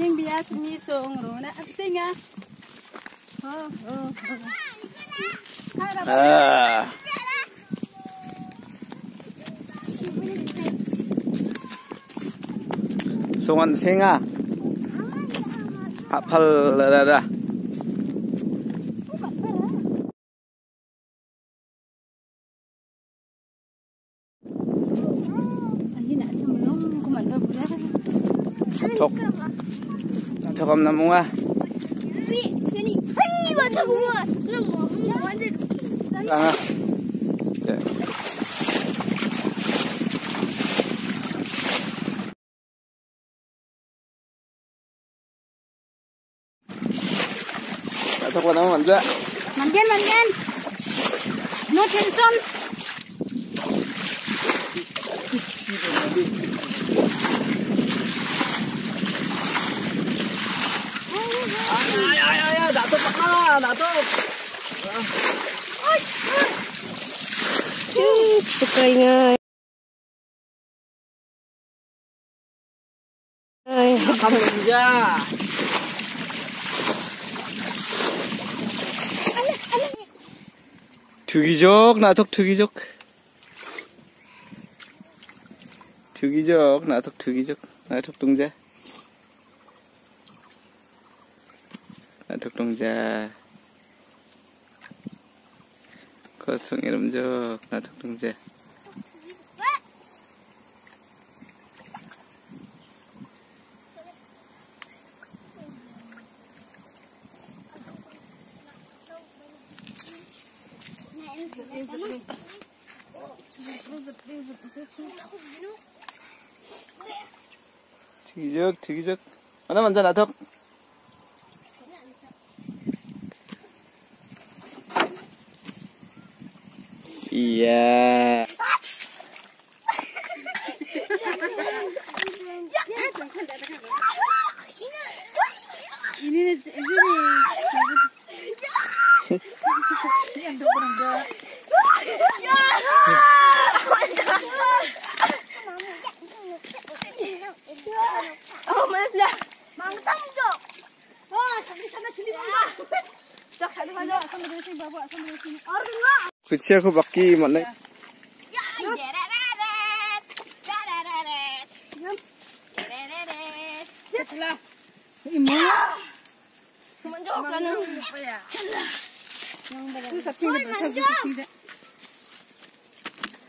sing bias ni song rona singa. Oh oh oh. Ah. Sungan singa. Hafal dah. Ayi nak cho con nó mua à. cho con nó mặn dễ mặn dễ mặn dễ nó trên sân 야야야야 나도 빨아 나도. 휴 진짜 이거. 가면 이자. 투기적 나tok 투기적. 투기적 나tok 투기적 나tok 동자. thực đồng già. Có xuống nghe đồng giò là thực đồng già. Chỉ giấc chỉ giấc, Nó vẫn rất là thấp. Iya. Ini ni ini dok dok. oh mana mangtang dok oh sampai sana culi mangga dak sana mana Sambil sini bawa sambil sini. orang खोथियाखौ बाखि माने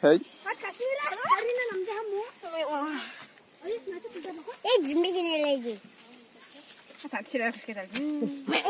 Hei. Eh, jimbi gini lagi. Tak sih lah, kita jumpa.